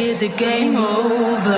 is the game over?